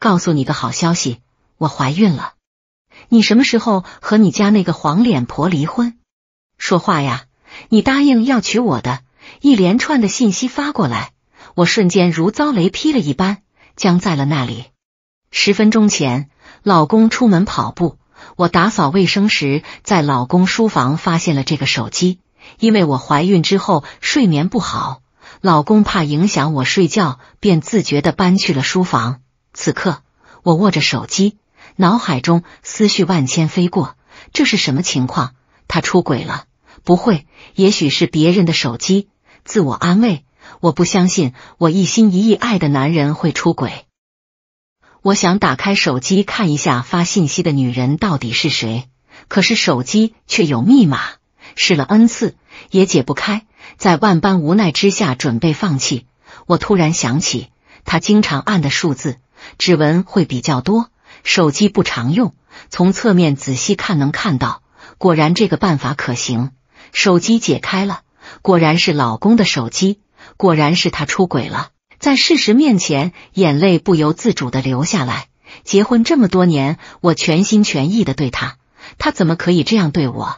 告诉你个好消息，我怀孕了。你什么时候和你家那个黄脸婆离婚？说话呀！你答应要娶我的，一连串的信息发过来，我瞬间如遭雷劈了一般，僵在了那里。十分钟前，老公出门跑步，我打扫卫生时，在老公书房发现了这个手机。因为我怀孕之后睡眠不好，老公怕影响我睡觉，便自觉的搬去了书房。此刻，我握着手机，脑海中思绪万千飞过，这是什么情况？他出轨了？不会，也许是别人的手机。自我安慰，我不相信我一心一意爱的男人会出轨。我想打开手机看一下发信息的女人到底是谁，可是手机却有密码，试了 n 次也解不开。在万般无奈之下，准备放弃。我突然想起他经常按的数字，指纹会比较多。手机不常用，从侧面仔细看能看到，果然这个办法可行。手机解开了，果然是老公的手机，果然是他出轨了。在事实面前，眼泪不由自主的流下来。结婚这么多年，我全心全意的对他，他怎么可以这样对我？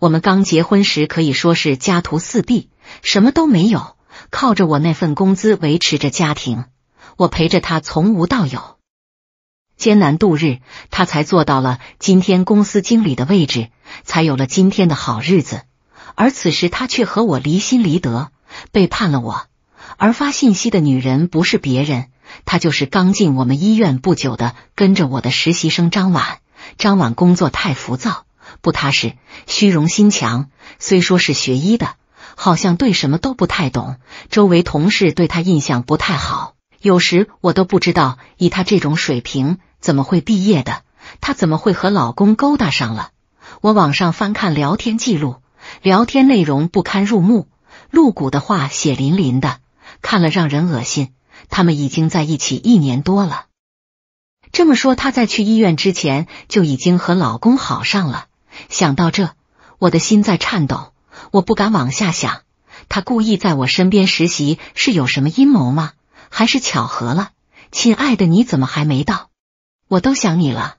我们刚结婚时可以说是家徒四壁，什么都没有，靠着我那份工资维持着家庭。我陪着他从无到有，艰难度日，他才做到了今天公司经理的位置，才有了今天的好日子。而此时，他却和我离心离德，背叛了我。而发信息的女人不是别人，她就是刚进我们医院不久的跟着我的实习生张婉。张婉工作太浮躁、不踏实、虚荣心强，虽说是学医的，好像对什么都不太懂。周围同事对她印象不太好，有时我都不知道，以她这种水平，怎么会毕业的？她怎么会和老公勾搭上了？我网上翻看聊天记录。聊天内容不堪入目，露骨的话血淋淋的，看了让人恶心。他们已经在一起一年多了。这么说，她在去医院之前就已经和老公好上了。想到这，我的心在颤抖，我不敢往下想。他故意在我身边实习，是有什么阴谋吗？还是巧合了？亲爱的，你怎么还没到？我都想你了。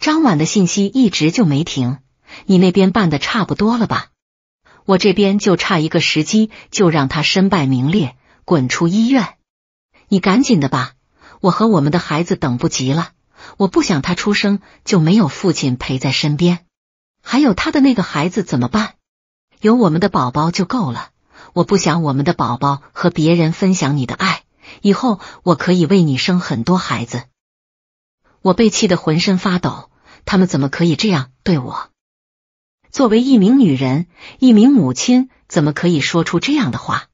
张婉的信息一直就没停。你那边办的差不多了吧？我这边就差一个时机，就让他身败名裂，滚出医院。你赶紧的吧，我和我们的孩子等不及了。我不想他出生就没有父亲陪在身边。还有他的那个孩子怎么办？有我们的宝宝就够了。我不想我们的宝宝和别人分享你的爱。以后我可以为你生很多孩子。我被气得浑身发抖，他们怎么可以这样对我？作为一名女人，一名母亲，怎么可以说出这样的话？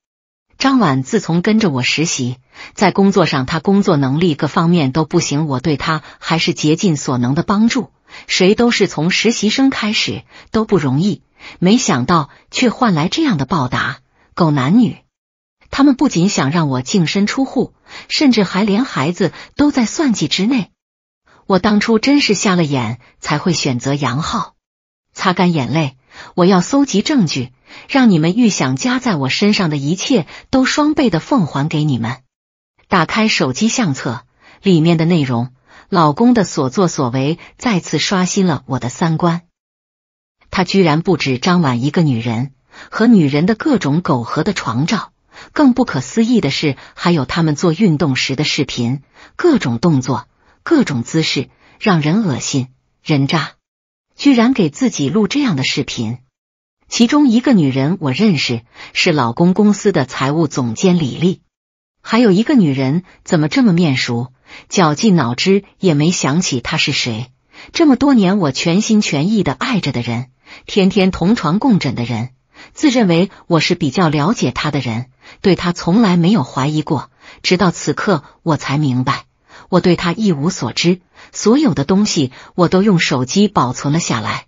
张婉自从跟着我实习，在工作上她工作能力各方面都不行，我对她还是竭尽所能的帮助。谁都是从实习生开始，都不容易，没想到却换来这样的报答。狗男女，他们不仅想让我净身出户，甚至还连孩子都在算计之内。我当初真是瞎了眼，才会选择杨浩。擦干眼泪，我要搜集证据，让你们预想加在我身上的一切都双倍的奉还给你们。打开手机相册，里面的内容，老公的所作所为再次刷新了我的三观。他居然不止张婉一个女人，和女人的各种苟合的床照，更不可思议的是，还有他们做运动时的视频，各种动作，各种姿势，让人恶心，人渣。居然给自己录这样的视频，其中一个女人我认识，是老公公司的财务总监李丽。还有一个女人怎么这么面熟？绞尽脑汁也没想起她是谁。这么多年我全心全意的爱着的人，天天同床共枕的人，自认为我是比较了解他的人，对他从来没有怀疑过。直到此刻，我才明白，我对他一无所知。所有的东西我都用手机保存了下来。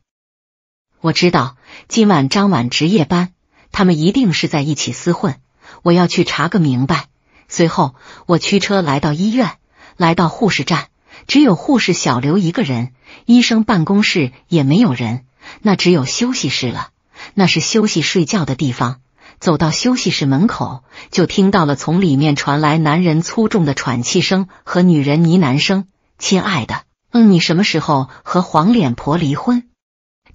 我知道今晚张婉值夜班，他们一定是在一起厮混。我要去查个明白。随后，我驱车来到医院，来到护士站，只有护士小刘一个人，医生办公室也没有人，那只有休息室了。那是休息睡觉的地方。走到休息室门口，就听到了从里面传来男人粗重的喘气声和女人呢喃声。亲爱的，嗯，你什么时候和黄脸婆离婚？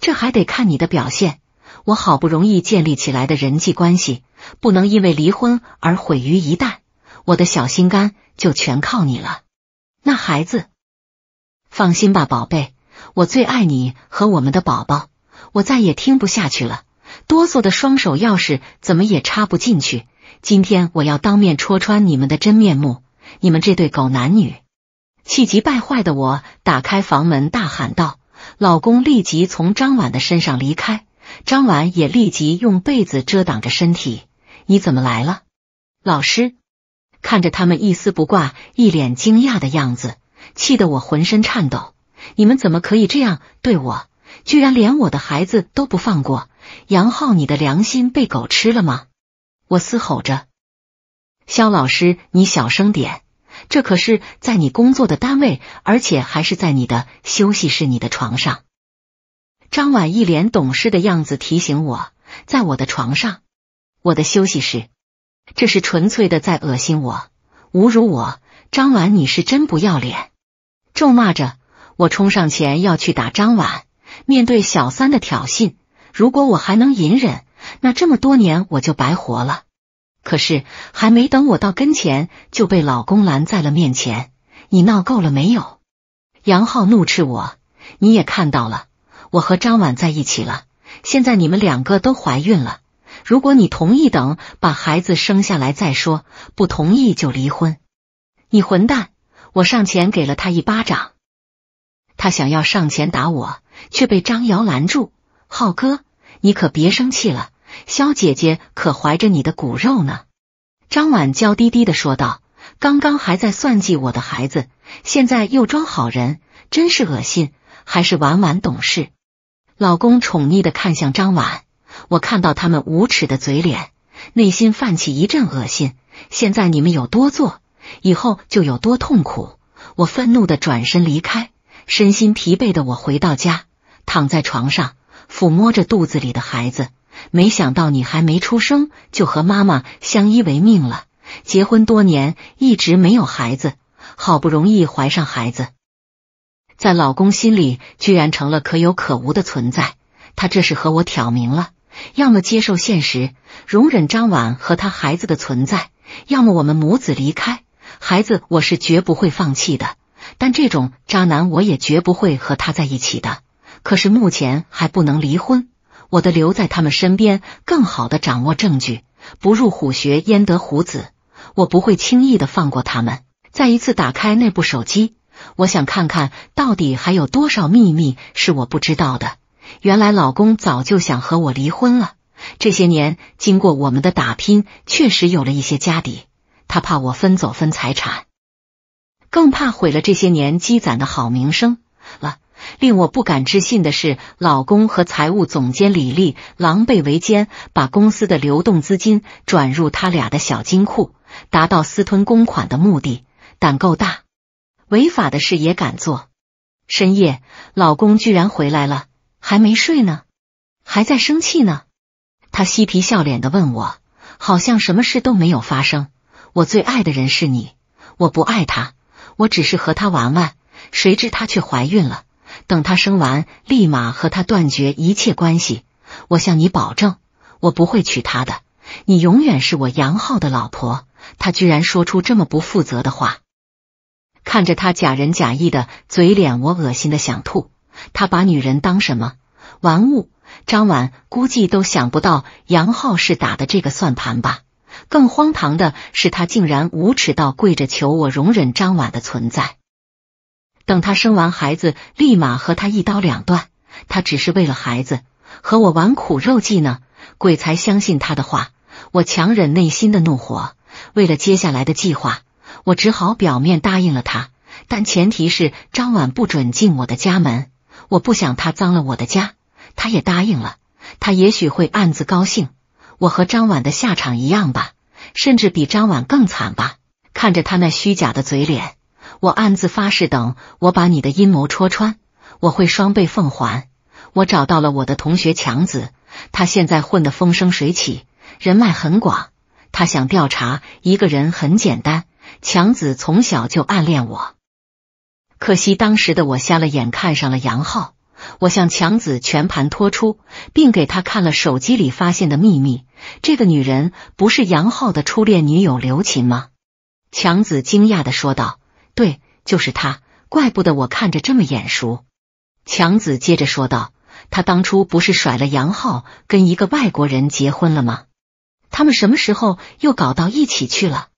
这还得看你的表现。我好不容易建立起来的人际关系，不能因为离婚而毁于一旦。我的小心肝就全靠你了。那孩子，放心吧，宝贝，我最爱你和我们的宝宝。我再也听不下去了，哆嗦的双手钥匙怎么也插不进去。今天我要当面戳穿你们的真面目，你们这对狗男女！气急败坏的我打开房门，大喊道：“老公！”立即从张婉的身上离开，张婉也立即用被子遮挡着身体。你怎么来了，老师？看着他们一丝不挂、一脸惊讶的样子，气得我浑身颤抖。你们怎么可以这样对我？居然连我的孩子都不放过！杨浩，你的良心被狗吃了吗？我嘶吼着。肖老师，你小声点，这可是在你工作的单位，而且还是在你的休息室、你的床上。张婉一脸懂事的样子提醒我，在我的床上，我的休息室。这是纯粹的在恶心我、侮辱我，张婉，你是真不要脸！咒骂着，我冲上前要去打张婉。面对小三的挑衅，如果我还能隐忍，那这么多年我就白活了。可是还没等我到跟前，就被老公拦在了面前。你闹够了没有？杨浩怒斥我。你也看到了，我和张婉在一起了，现在你们两个都怀孕了。如果你同意，等把孩子生下来再说；不同意就离婚。你混蛋！我上前给了他一巴掌。他想要上前打我，却被张瑶拦住。浩哥，你可别生气了，肖姐姐可怀着你的骨肉呢。张婉娇滴滴的说道：“刚刚还在算计我的孩子，现在又装好人，真是恶心。还是婉婉懂事。”老公宠溺的看向张婉。我看到他们无耻的嘴脸，内心泛起一阵恶心。现在你们有多做，以后就有多痛苦。我愤怒的转身离开，身心疲惫的我回到家，躺在床上抚摸着肚子里的孩子。没想到你还没出生就和妈妈相依为命了。结婚多年一直没有孩子，好不容易怀上孩子，在老公心里居然成了可有可无的存在。他这是和我挑明了。要么接受现实，容忍张婉和他孩子的存在；要么我们母子离开。孩子，我是绝不会放弃的。但这种渣男，我也绝不会和他在一起的。可是目前还不能离婚，我得留在他们身边，更好的掌握证据。不入虎穴，焉得虎子？我不会轻易的放过他们。再一次打开那部手机，我想看看到底还有多少秘密是我不知道的。原来老公早就想和我离婚了。这些年经过我们的打拼，确实有了一些家底。他怕我分走分财产，更怕毁了这些年积攒的好名声了。令我不敢置信的是，老公和财务总监李丽狼狈为奸，把公司的流动资金转入他俩的小金库，达到私吞公款的目的。胆够大，违法的事也敢做。深夜，老公居然回来了。还没睡呢，还在生气呢。他嬉皮笑脸的问我，好像什么事都没有发生。我最爱的人是你，我不爱他，我只是和他玩玩。谁知她却怀孕了。等她生完，立马和他断绝一切关系。我向你保证，我不会娶她的。你永远是我杨浩的老婆。他居然说出这么不负责的话，看着他假仁假义的嘴脸，我恶心的想吐。他把女人当什么玩物？张婉估计都想不到杨浩是打的这个算盘吧。更荒唐的是，他竟然无耻到跪着求我容忍张婉的存在。等他生完孩子，立马和他一刀两断。他只是为了孩子和我玩苦肉计呢？鬼才相信他的话。我强忍内心的怒火，为了接下来的计划，我只好表面答应了他，但前提是张婉不准进我的家门。我不想他脏了我的家，他也答应了。他也许会暗自高兴，我和张婉的下场一样吧，甚至比张婉更惨吧。看着他那虚假的嘴脸，我暗自发誓：等我把你的阴谋戳穿，我会双倍奉还。我找到了我的同学强子，他现在混得风生水起，人脉很广。他想调查一个人很简单，强子从小就暗恋我。可惜当时的我瞎了眼，看上了杨浩。我向强子全盘托出，并给他看了手机里发现的秘密。这个女人不是杨浩的初恋女友刘琴吗？强子惊讶的说道：“对，就是他。怪不得我看着这么眼熟。”强子接着说道：“他当初不是甩了杨浩，跟一个外国人结婚了吗？他们什么时候又搞到一起去了？”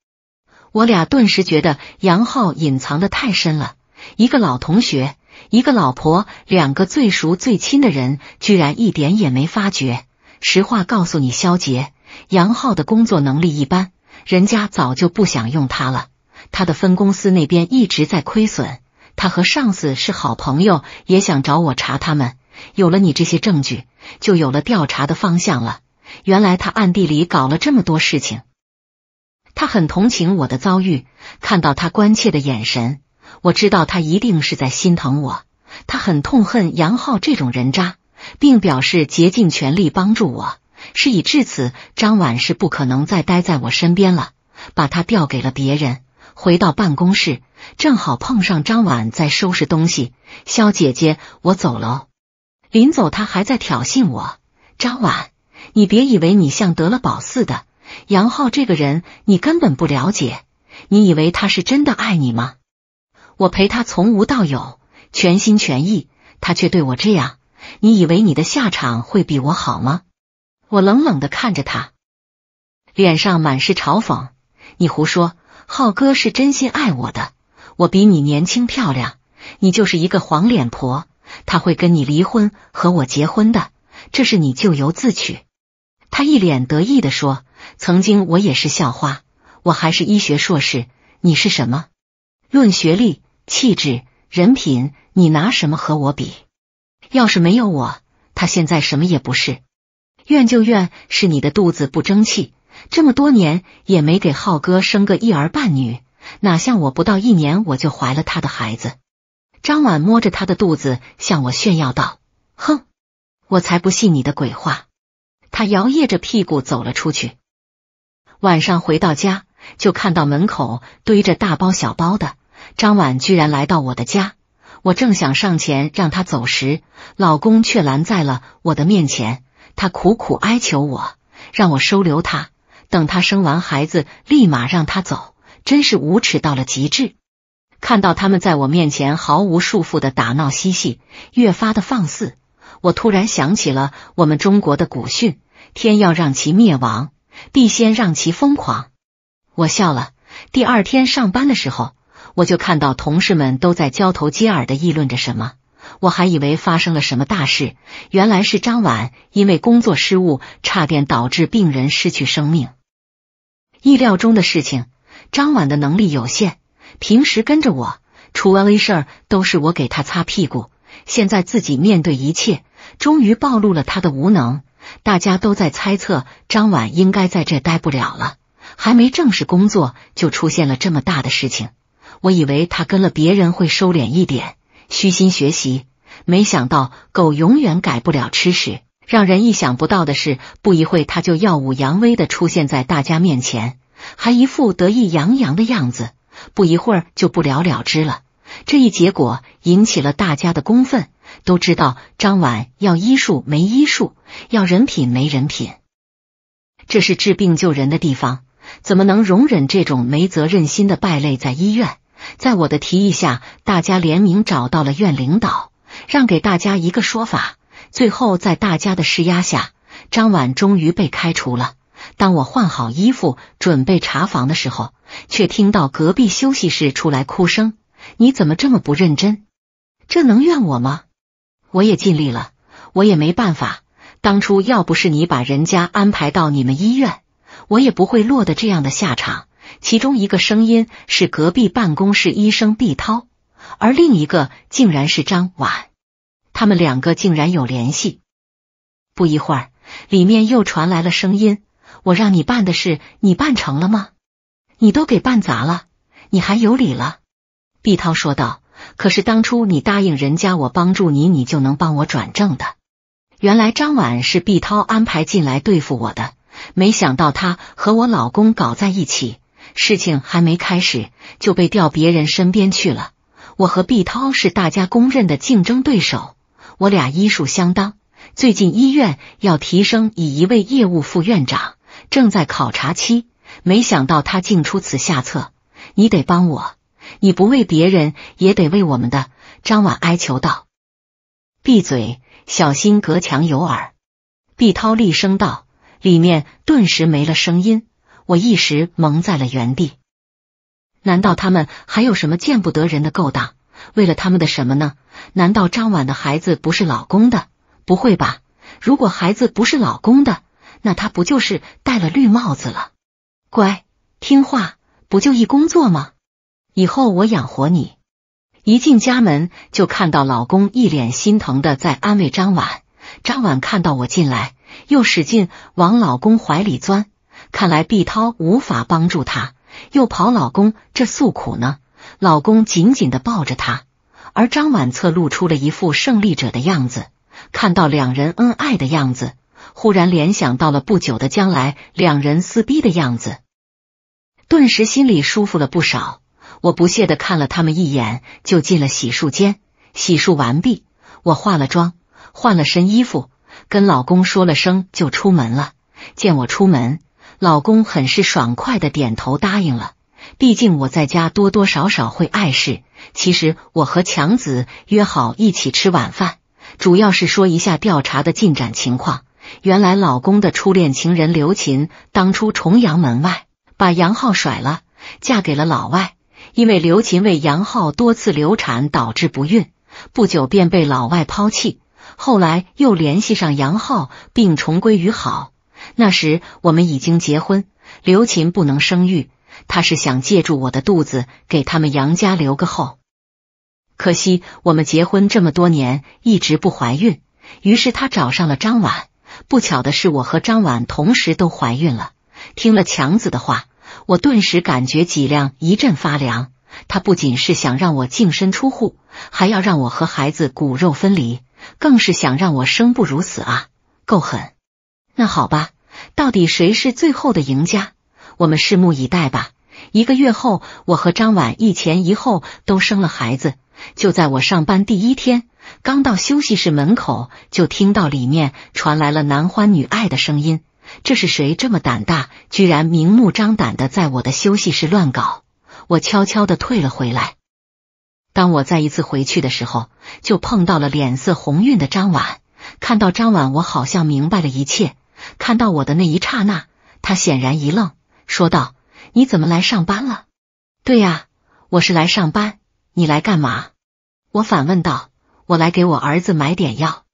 我俩顿时觉得杨浩隐藏的太深了。一个老同学，一个老婆，两个最熟最亲的人，居然一点也没发觉。实话告诉你，肖杰，杨浩的工作能力一般，人家早就不想用他了。他的分公司那边一直在亏损，他和上司是好朋友，也想找我查他们。有了你这些证据，就有了调查的方向了。原来他暗地里搞了这么多事情。他很同情我的遭遇，看到他关切的眼神。我知道他一定是在心疼我，他很痛恨杨浩这种人渣，并表示竭尽全力帮助我。事已至此，张婉是不可能再待在我身边了，把他调给了别人。回到办公室，正好碰上张婉在收拾东西。肖姐姐，我走了。临走，他还在挑衅我：“张婉，你别以为你像得了宝似的，杨浩这个人你根本不了解，你以为他是真的爱你吗？”我陪他从无到有，全心全意，他却对我这样。你以为你的下场会比我好吗？我冷冷的看着他，脸上满是嘲讽。你胡说，浩哥是真心爱我的。我比你年轻漂亮，你就是一个黄脸婆。他会跟你离婚，和我结婚的，这是你咎由自取。他一脸得意的说：“曾经我也是校花，我还是医学硕士，你是什么？论学历。”气质、人品，你拿什么和我比？要是没有我，他现在什么也不是。怨就怨是你的肚子不争气，这么多年也没给浩哥生个一儿半女，哪像我不到一年我就怀了他的孩子。张婉摸着他的肚子向我炫耀道：“哼，我才不信你的鬼话！”他摇曳着屁股走了出去。晚上回到家，就看到门口堆着大包小包的。张婉居然来到我的家，我正想上前让她走时，老公却拦在了我的面前。他苦苦哀求我，让我收留他，等他生完孩子立马让他走，真是无耻到了极致。看到他们在我面前毫无束缚的打闹嬉戏，越发的放肆，我突然想起了我们中国的古训：天要让其灭亡，必先让其疯狂。我笑了。第二天上班的时候。我就看到同事们都在交头接耳的议论着什么，我还以为发生了什么大事，原来是张婉因为工作失误，差点导致病人失去生命。意料中的事情，张婉的能力有限，平时跟着我，出完了事儿都是我给他擦屁股，现在自己面对一切，终于暴露了他的无能。大家都在猜测张婉应该在这待不了了，还没正式工作就出现了这么大的事情。我以为他跟了别人会收敛一点，虚心学习，没想到狗永远改不了吃屎。让人意想不到的是，不一会他就耀武扬威的出现在大家面前，还一副得意洋洋的样子。不一会儿就不了了之了。这一结果引起了大家的公愤，都知道张婉要医术没医术，要人品没人品。这是治病救人的地方，怎么能容忍这种没责任心的败类在医院？在我的提议下，大家联名找到了院领导，让给大家一个说法。最后，在大家的施压下，张婉终于被开除了。当我换好衣服准备查房的时候，却听到隔壁休息室出来哭声：“你怎么这么不认真？这能怨我吗？我也尽力了，我也没办法。当初要不是你把人家安排到你们医院，我也不会落得这样的下场。”其中一个声音是隔壁办公室医生毕涛，而另一个竟然是张婉，他们两个竟然有联系。不一会儿，里面又传来了声音：“我让你办的事，你办成了吗？你都给办砸了，你还有理了？”毕涛说道：“可是当初你答应人家我帮助你，你就能帮我转正的。原来张婉是毕涛安排进来对付我的，没想到他和我老公搞在一起。”事情还没开始就被调别人身边去了，我和毕涛是大家公认的竞争对手，我俩医术相当。最近医院要提升以一位业务副院长，正在考察期。没想到他竟出此下策，你得帮我，你不为别人，也得为我们的。张婉哀求道：“闭嘴，小心隔墙有耳。”毕涛厉声道。里面顿时没了声音，我一时蒙在了原地。难道他们还有什么见不得人的勾当？为了他们的什么呢？难道张婉的孩子不是老公的？不会吧？如果孩子不是老公的，那他不就是戴了绿帽子了？乖，听话，不就一工作吗？以后我养活你。一进家门，就看到老公一脸心疼的在安慰张婉。张婉看到我进来。又使劲往老公怀里钻，看来毕涛无法帮助她，又跑老公这诉苦呢。老公紧紧的抱着她，而张婉侧露出了一副胜利者的样子。看到两人恩爱的样子，忽然联想到了不久的将来两人撕逼的样子，顿时心里舒服了不少。我不屑的看了他们一眼，就进了洗漱间。洗漱完毕，我化了妆，换了身衣服。跟老公说了声就出门了。见我出门，老公很是爽快的点头答应了。毕竟我在家多多少少会碍事。其实我和强子约好一起吃晚饭，主要是说一下调查的进展情况。原来老公的初恋情人刘琴当初重阳门外把杨浩甩了，嫁给了老外。因为刘琴为杨浩多次流产导致不孕，不久便被老外抛弃。后来又联系上杨浩，并重归于好。那时我们已经结婚，刘琴不能生育，他是想借助我的肚子给他们杨家留个后。可惜我们结婚这么多年一直不怀孕，于是他找上了张婉。不巧的是，我和张婉同时都怀孕了。听了强子的话，我顿时感觉脊梁一阵发凉。他不仅是想让我净身出户，还要让我和孩子骨肉分离。更是想让我生不如死啊，够狠！那好吧，到底谁是最后的赢家？我们拭目以待吧。一个月后，我和张婉一前一后都生了孩子。就在我上班第一天，刚到休息室门口，就听到里面传来了男欢女爱的声音。这是谁这么胆大，居然明目张胆的在我的休息室乱搞？我悄悄的退了回来。当我再一次回去的时候，就碰到了脸色红晕的张婉。看到张婉，我好像明白了一切。看到我的那一刹那，他显然一愣，说道：“你怎么来上班了？”“对呀，我是来上班。你来干嘛？”我反问道。“我来给我儿子买点药。”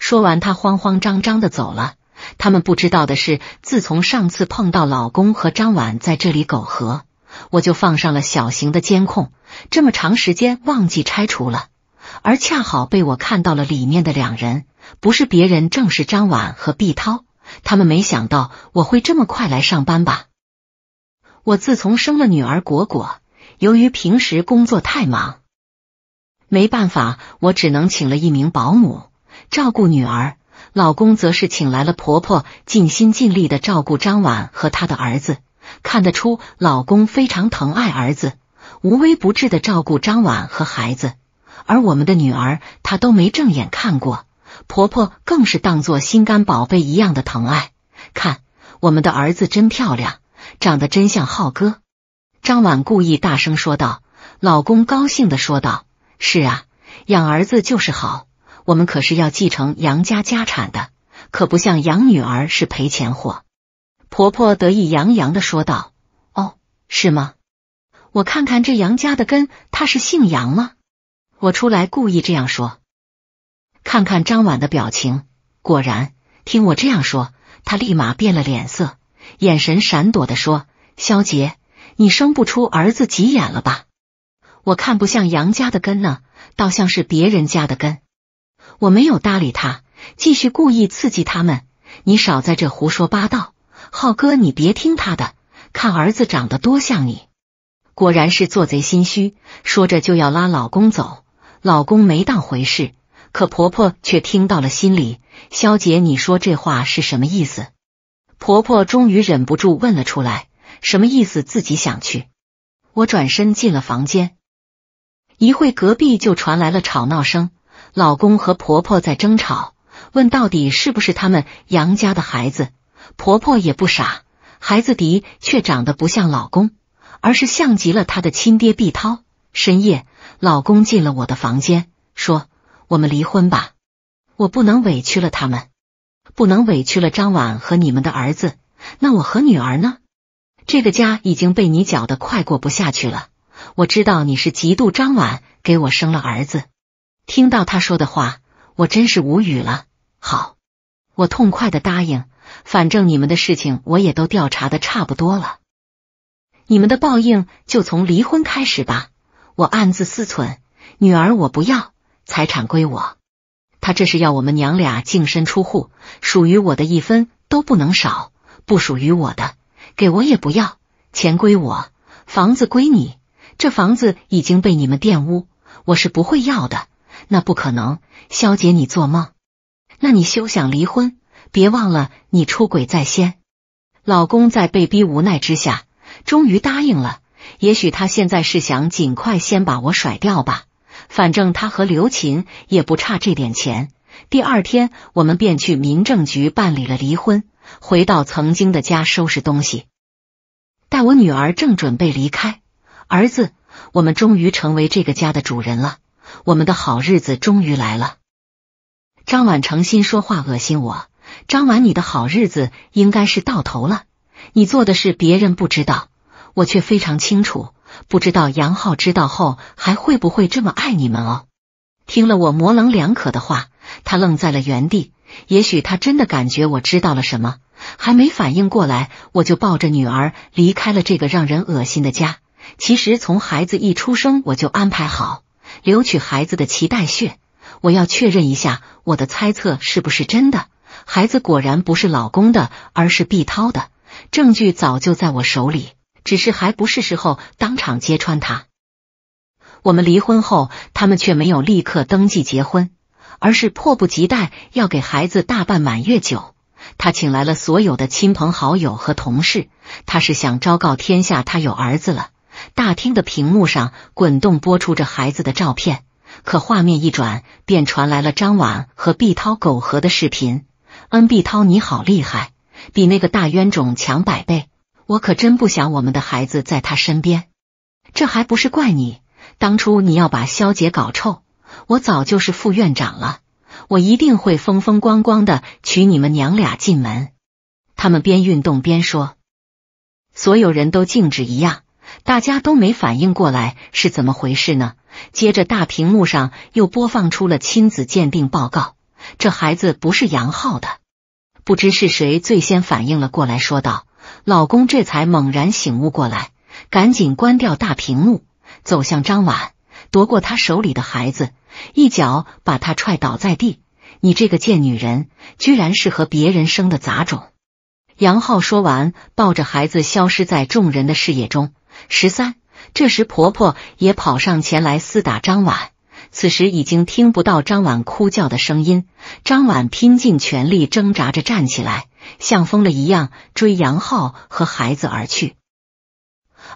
说完，他慌慌张张的走了。他们不知道的是，自从上次碰到老公和张婉在这里苟合。我就放上了小型的监控，这么长时间忘记拆除了，而恰好被我看到了里面的两人，不是别人，正是张婉和毕涛。他们没想到我会这么快来上班吧？我自从生了女儿果果，由于平时工作太忙，没办法，我只能请了一名保姆照顾女儿，老公则是请来了婆婆，尽心尽力的照顾张婉和她的儿子。看得出，老公非常疼爱儿子，无微不至的照顾张婉和孩子。而我们的女儿，她都没正眼看过，婆婆更是当做心肝宝贝一样的疼爱。看，我们的儿子真漂亮，长得真像浩哥。张婉故意大声说道。老公高兴的说道：“是啊，养儿子就是好，我们可是要继承杨家家产的，可不像养女儿是赔钱货。”婆婆得意洋洋的说道：“哦，是吗？我看看这杨家的根，他是姓杨吗？”我出来故意这样说。看看张婉的表情，果然听我这样说，她立马变了脸色，眼神闪躲的说：“萧杰，你生不出儿子急眼了吧？我看不像杨家的根呢，倒像是别人家的根。”我没有搭理他，继续故意刺激他们：“你少在这胡说八道。”浩哥，你别听他的，看儿子长得多像你，果然是做贼心虚。说着就要拉老公走，老公没当回事，可婆婆却听到了心里。肖姐，你说这话是什么意思？婆婆终于忍不住问了出来，什么意思？自己想去。我转身进了房间。一会隔壁就传来了吵闹声，老公和婆婆在争吵，问到底是不是他们杨家的孩子。婆婆也不傻，孩子的确长得不像老公，而是像极了他的亲爹毕涛。深夜，老公进了我的房间，说：“我们离婚吧，我不能委屈了他们，不能委屈了张婉和你们的儿子。那我和女儿呢？这个家已经被你搅得快过不下去了。我知道你是嫉妒张婉给我生了儿子。”听到他说的话，我真是无语了。好，我痛快的答应。反正你们的事情我也都调查的差不多了，你们的报应就从离婚开始吧。我暗自思忖：女儿我不要，财产归我。他这是要我们娘俩净身出户，属于我的一分都不能少，不属于我的给我也不要。钱归我，房子归你。这房子已经被你们玷污，我是不会要的。那不可能，肖姐你做梦。那你休想离婚。别忘了，你出轨在先。老公在被逼无奈之下，终于答应了。也许他现在是想尽快先把我甩掉吧。反正他和刘琴也不差这点钱。第二天，我们便去民政局办理了离婚，回到曾经的家收拾东西。待我女儿正准备离开，儿子，我们终于成为这个家的主人了。我们的好日子终于来了。张婉诚心说话，恶心我。张婉，你的好日子应该是到头了。你做的事别人不知道，我却非常清楚。不知道杨浩知道后还会不会这么爱你们哦？听了我模棱两可的话，他愣在了原地。也许他真的感觉我知道了什么，还没反应过来，我就抱着女儿离开了这个让人恶心的家。其实从孩子一出生，我就安排好留取孩子的脐带血。我要确认一下我的猜测是不是真的。孩子果然不是老公的，而是毕涛的。证据早就在我手里，只是还不是时候当场揭穿他。我们离婚后，他们却没有立刻登记结婚，而是迫不及待要给孩子大办满月酒。他请来了所有的亲朋好友和同事，他是想昭告天下他有儿子了。大厅的屏幕上滚动播出着孩子的照片，可画面一转，便传来了张婉和毕涛苟合的视频。恩毕涛，你好厉害，比那个大冤种强百倍。我可真不想我们的孩子在他身边。这还不是怪你，当初你要把肖姐搞臭，我早就是副院长了。我一定会风风光光的娶你们娘俩进门。他们边运动边说，所有人都静止一样，大家都没反应过来是怎么回事呢？接着大屏幕上又播放出了亲子鉴定报告，这孩子不是杨浩的。不知是谁最先反应了过来，说道：“老公，这才猛然醒悟过来，赶紧关掉大屏幕，走向张婉，夺过她手里的孩子，一脚把她踹倒在地。你这个贱女人，居然是和别人生的杂种！”杨浩说完，抱着孩子消失在众人的视野中。十三，这时婆婆也跑上前来厮打张婉。此时已经听不到张婉哭叫的声音，张婉拼尽全力挣扎着站起来，像疯了一样追杨浩和孩子而去。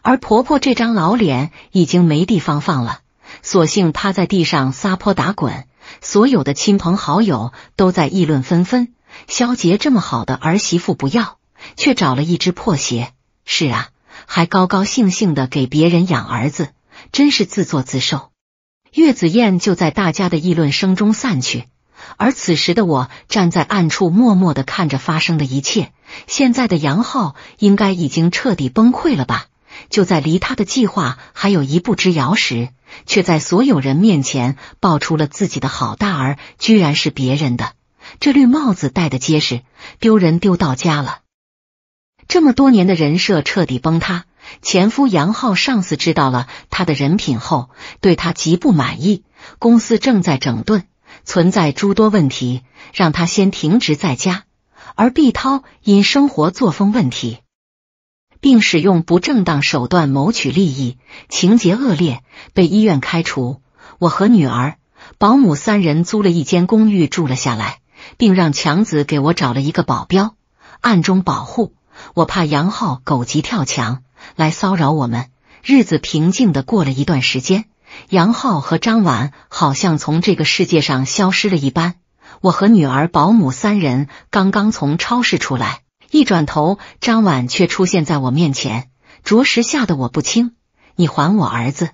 而婆婆这张老脸已经没地方放了，索性趴在地上撒泼打滚。所有的亲朋好友都在议论纷纷：肖杰这么好的儿媳妇不要，却找了一只破鞋。是啊，还高高兴兴的给别人养儿子，真是自作自受。岳子燕就在大家的议论声中散去，而此时的我站在暗处，默默的看着发生的一切。现在的杨浩应该已经彻底崩溃了吧？就在离他的计划还有一步之遥时，却在所有人面前爆出了自己的好大儿居然是别人的。这绿帽子戴的结实，丢人丢到家了。这么多年的人设彻底崩塌。前夫杨浩上司知道了他的人品后，对他极不满意。公司正在整顿，存在诸多问题，让他先停职在家。而毕涛因生活作风问题，并使用不正当手段谋取利益，情节恶劣，被医院开除。我和女儿、保姆三人租了一间公寓住了下来，并让强子给我找了一个保镖，暗中保护。我怕杨浩狗急跳墙。来骚扰我们，日子平静的过了一段时间，杨浩和张婉好像从这个世界上消失了一般。我和女儿、保姆三人刚刚从超市出来，一转头，张婉却出现在我面前，着实吓得我不轻。你还我儿子！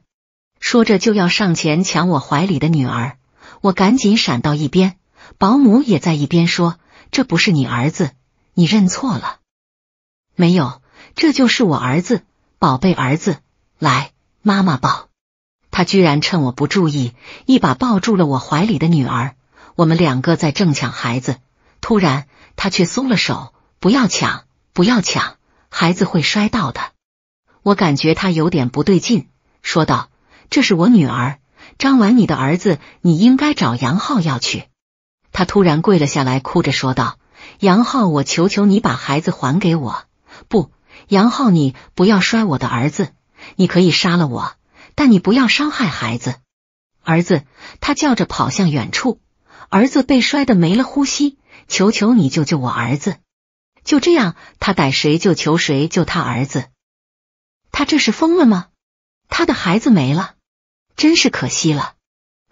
说着就要上前抢我怀里的女儿，我赶紧闪到一边。保姆也在一边说：“这不是你儿子，你认错了。”没有，这就是我儿子，宝贝儿子，来，妈妈抱。他居然趁我不注意，一把抱住了我怀里的女儿。我们两个在正抢孩子，突然他却松了手，不要抢，不要抢，孩子会摔到的。我感觉他有点不对劲，说道：“这是我女儿，张婉你的儿子，你应该找杨浩要去。”他突然跪了下来，哭着说道：“杨浩，我求求你把孩子还给我！不，杨浩，你不要摔我的儿子，你可以杀了我。”但你不要伤害孩子，儿子！他叫着跑向远处，儿子被摔得没了呼吸，求求你救救我儿子！就这样，他逮谁就求谁救他儿子。他这是疯了吗？他的孩子没了，真是可惜了。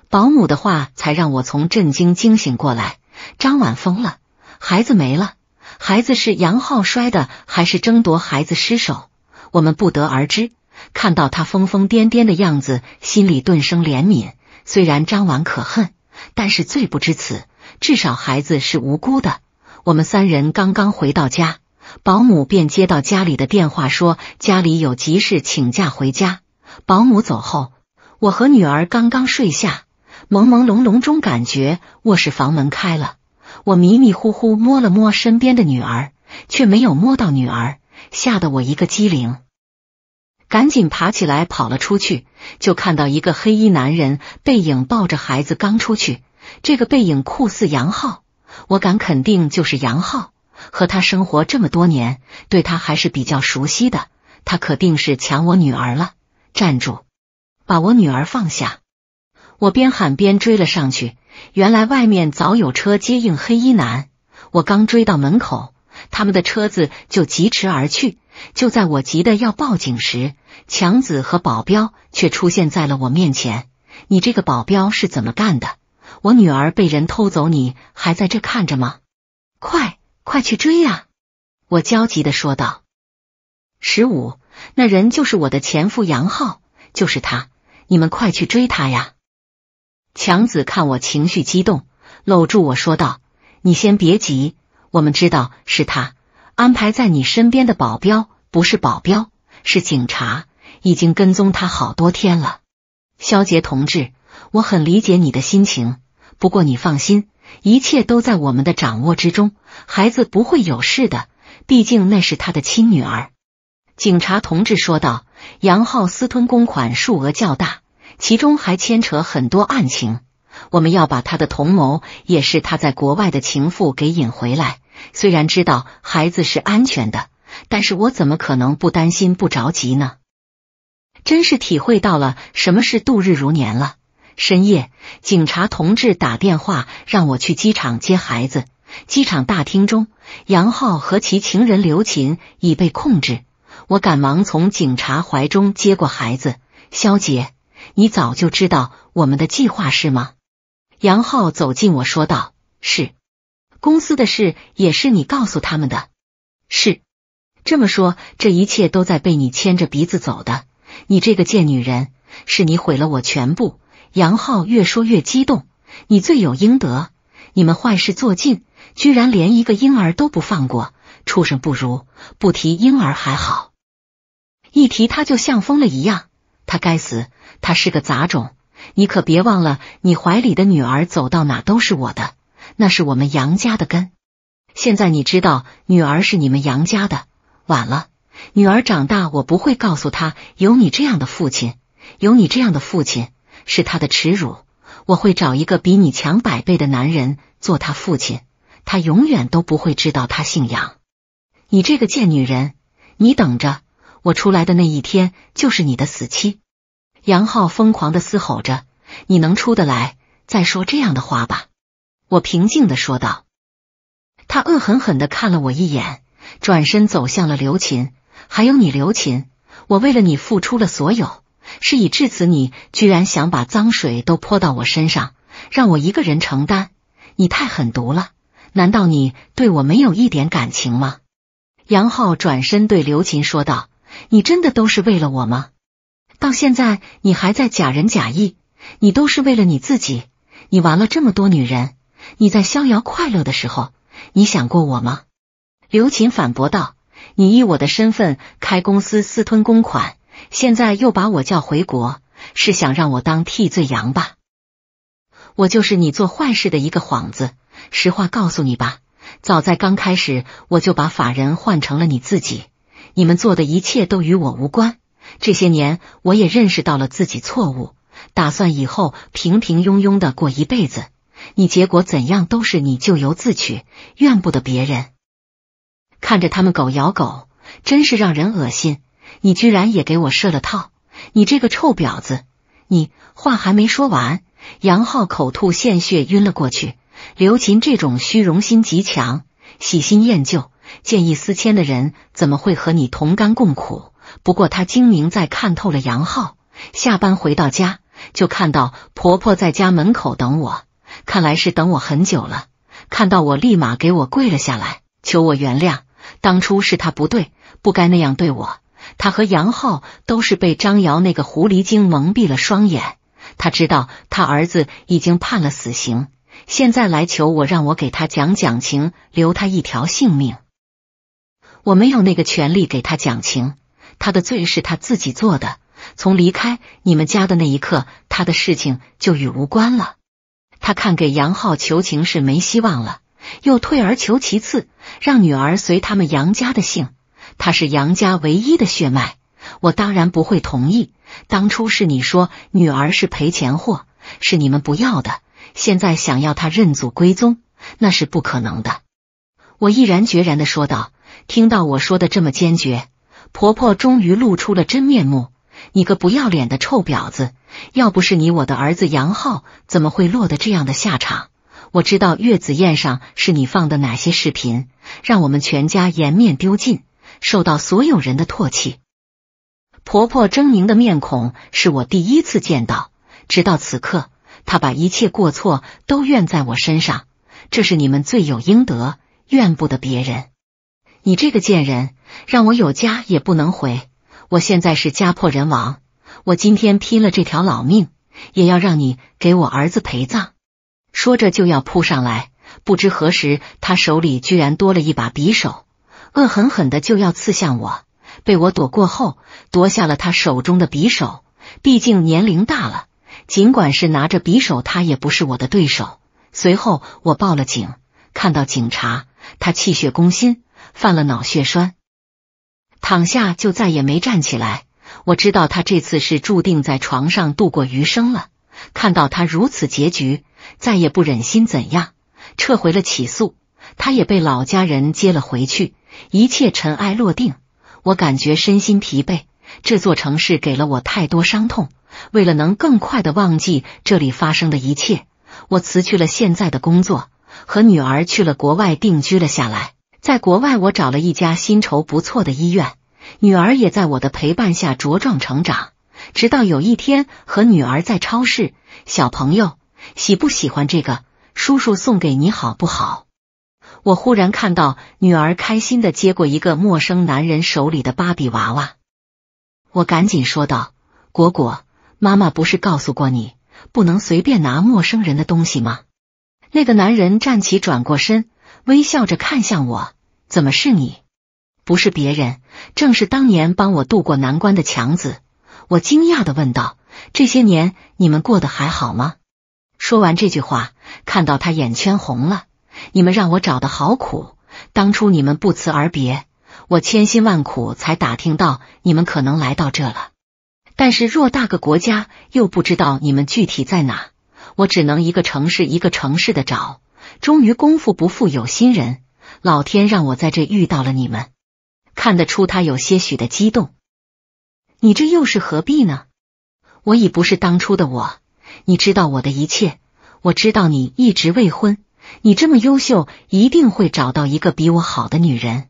保姆的话才让我从震惊惊醒过来。张婉疯了，孩子没了，孩子是杨浩摔的，还是争夺孩子失手？我们不得而知。看到他疯疯癫癫的样子，心里顿生怜悯。虽然张婉可恨，但是罪不至此，至少孩子是无辜的。我们三人刚刚回到家，保姆便接到家里的电话，说家里有急事，请假回家。保姆走后，我和女儿刚刚睡下，朦朦胧胧中感觉卧室房门开了，我迷迷糊糊摸了摸身边的女儿，却没有摸到女儿，吓得我一个机灵。赶紧爬起来跑了出去，就看到一个黑衣男人背影抱着孩子刚出去。这个背影酷似杨浩，我敢肯定就是杨浩。和他生活这么多年，对他还是比较熟悉的。他可定是抢我女儿了！站住，把我女儿放下！我边喊边追了上去。原来外面早有车接应黑衣男。我刚追到门口，他们的车子就疾驰而去。就在我急得要报警时，强子和保镖却出现在了我面前。你这个保镖是怎么干的？我女儿被人偷走，你还在这看着吗？快快去追呀！我焦急的说道。十五，那人就是我的前夫杨浩，就是他，你们快去追他呀！强子看我情绪激动，搂住我说道：“你先别急，我们知道是他。”安排在你身边的保镖不是保镖，是警察，已经跟踪他好多天了。肖杰同志，我很理解你的心情，不过你放心，一切都在我们的掌握之中，孩子不会有事的，毕竟那是他的亲女儿。警察同志说道：“杨浩私吞公款数额较大，其中还牵扯很多案情，我们要把他的同谋，也是他在国外的情妇给引回来。”虽然知道孩子是安全的，但是我怎么可能不担心不着急呢？真是体会到了什么是度日如年了。深夜，警察同志打电话让我去机场接孩子。机场大厅中，杨浩和其情人刘琴已被控制。我赶忙从警察怀中接过孩子。肖杰，你早就知道我们的计划是吗？杨浩走近我说道：“是。”公司的事也是你告诉他们的，是这么说，这一切都在被你牵着鼻子走的。你这个贱女人，是你毁了我全部。杨浩越说越激动，你罪有应得。你们坏事做尽，居然连一个婴儿都不放过，畜生不如！不提婴儿还好，一提他就像疯了一样。他该死，他是个杂种。你可别忘了，你怀里的女儿走到哪都是我的。那是我们杨家的根。现在你知道女儿是你们杨家的，晚了。女儿长大，我不会告诉她有你这样的父亲，有你这样的父亲是她的耻辱。我会找一个比你强百倍的男人做她父亲，她永远都不会知道她姓杨。你这个贱女人，你等着，我出来的那一天就是你的死期。杨浩疯狂的嘶吼着：“你能出得来再说这样的话吧？”我平静的说道，他恶狠狠的看了我一眼，转身走向了刘琴。还有你，刘琴，我为了你付出了所有，事已至此，你居然想把脏水都泼到我身上，让我一个人承担？你太狠毒了！难道你对我没有一点感情吗？杨浩转身对刘琴说道：“你真的都是为了我吗？到现在你还在假仁假义，你都是为了你自己。你玩了这么多女人，你在逍遥快乐的时候，你想过我吗？”刘琴反驳道：“你以我的身份开公司私吞公款。”现在又把我叫回国，是想让我当替罪羊吧？我就是你做坏事的一个幌子。实话告诉你吧，早在刚开始我就把法人换成了你自己。你们做的一切都与我无关。这些年我也认识到了自己错误，打算以后平平庸庸的过一辈子。你结果怎样都是你咎由自取，怨不得别人。看着他们狗咬狗，真是让人恶心。你居然也给我设了套！你这个臭婊子！你话还没说完，杨浩口吐鲜血晕了过去。刘琴这种虚荣心极强、喜新厌旧、见异思迁的人，怎么会和你同甘共苦？不过他精明，在看透了杨浩。下班回到家，就看到婆婆在家门口等我，看来是等我很久了。看到我，立马给我跪了下来，求我原谅。当初是他不对，不该那样对我。他和杨浩都是被张瑶那个狐狸精蒙蔽了双眼。他知道他儿子已经判了死刑，现在来求我让我给他讲讲情，留他一条性命。我没有那个权利给他讲情，他的罪是他自己做的。从离开你们家的那一刻，他的事情就与无关了。他看给杨浩求情是没希望了，又退而求其次，让女儿随他们杨家的姓。他是杨家唯一的血脉，我当然不会同意。当初是你说女儿是赔钱货，是你们不要的，现在想要她认祖归宗，那是不可能的。我毅然决然的说道。听到我说的这么坚决，婆婆终于露出了真面目：“你个不要脸的臭婊子！要不是你，我的儿子杨浩怎么会落得这样的下场？我知道月子宴上是你放的哪些视频，让我们全家颜面丢尽。”受到所有人的唾弃，婆婆狰狞的面孔是我第一次见到。直到此刻，她把一切过错都怨在我身上，这是你们罪有应得，怨不得别人。你这个贱人，让我有家也不能回。我现在是家破人亡，我今天拼了这条老命，也要让你给我儿子陪葬。说着就要扑上来，不知何时，他手里居然多了一把匕首。恶狠狠的就要刺向我，被我躲过后，夺下了他手中的匕首。毕竟年龄大了，尽管是拿着匕首，他也不是我的对手。随后我报了警，看到警察，他气血攻心，犯了脑血栓，躺下就再也没站起来。我知道他这次是注定在床上度过余生了。看到他如此结局，再也不忍心怎样，撤回了起诉。他也被老家人接了回去。一切尘埃落定，我感觉身心疲惫。这座城市给了我太多伤痛。为了能更快的忘记这里发生的一切，我辞去了现在的工作，和女儿去了国外定居了下来。在国外，我找了一家薪酬不错的医院，女儿也在我的陪伴下茁壮成长。直到有一天，和女儿在超市，小朋友喜不喜欢这个？叔叔送给你好不好？我忽然看到女儿开心的接过一个陌生男人手里的芭比娃娃，我赶紧说道：“果果，妈妈不是告诉过你不能随便拿陌生人的东西吗？”那个男人站起，转过身，微笑着看向我：“怎么是你？不是别人，正是当年帮我渡过难关的强子。”我惊讶的问道：“这些年你们过得还好吗？”说完这句话，看到他眼圈红了。你们让我找的好苦，当初你们不辞而别，我千辛万苦才打听到你们可能来到这了。但是偌大个国家，又不知道你们具体在哪，我只能一个城市一个城市的找。终于功夫不负有心人，老天让我在这遇到了你们。看得出他有些许的激动。你这又是何必呢？我已不是当初的我，你知道我的一切，我知道你一直未婚。你这么优秀，一定会找到一个比我好的女人。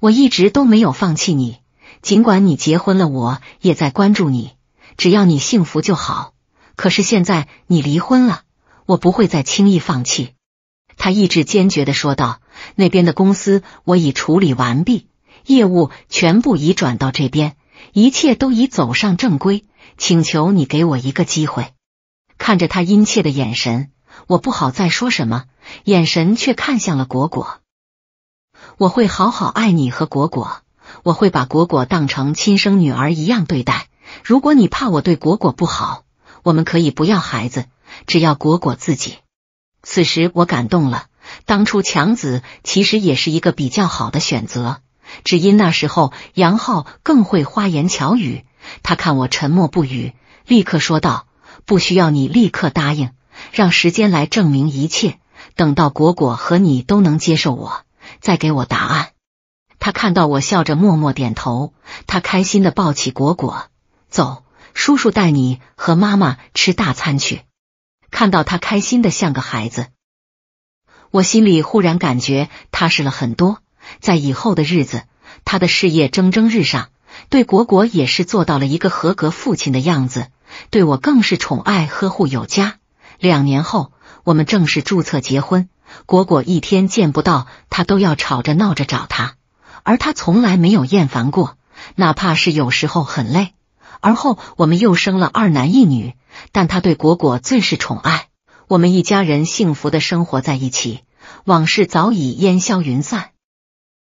我一直都没有放弃你，尽管你结婚了，我也在关注你。只要你幸福就好。可是现在你离婚了，我不会再轻易放弃。他意志坚决的说道：“那边的公司我已处理完毕，业务全部已转到这边，一切都已走上正规。请求你给我一个机会。”看着他殷切的眼神，我不好再说什么，眼神却看向了果果。我会好好爱你和果果，我会把果果当成亲生女儿一样对待。如果你怕我对果果不好，我们可以不要孩子，只要果果自己。此时我感动了，当初强子其实也是一个比较好的选择，只因那时候杨浩更会花言巧语。他看我沉默不语，立刻说道：“不需要你立刻答应，让时间来证明一切。等到果果和你都能接受我，再给我答案。”他看到我笑着默默点头，他开心的抱起果果，走，叔叔带你和妈妈吃大餐去。看到他开心的像个孩子，我心里忽然感觉踏实了很多。在以后的日子，他的事业蒸蒸日上，对果果也是做到了一个合格父亲的样子，对我更是宠爱呵护有加。两年后，我们正式注册结婚。果果一天见不到他，都要吵着闹着找他，而他从来没有厌烦过，哪怕是有时候很累。而后，我们又生了二男一女。但他对果果最是宠爱，我们一家人幸福的生活在一起，往事早已烟消云散。